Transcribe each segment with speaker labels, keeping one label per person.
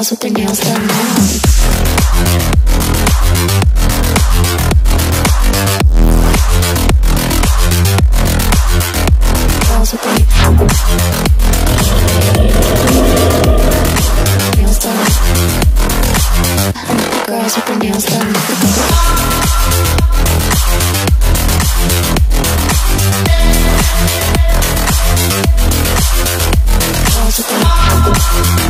Speaker 1: Now. Girls with nails done. Girls with their nails done. Girls with their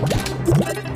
Speaker 1: Thank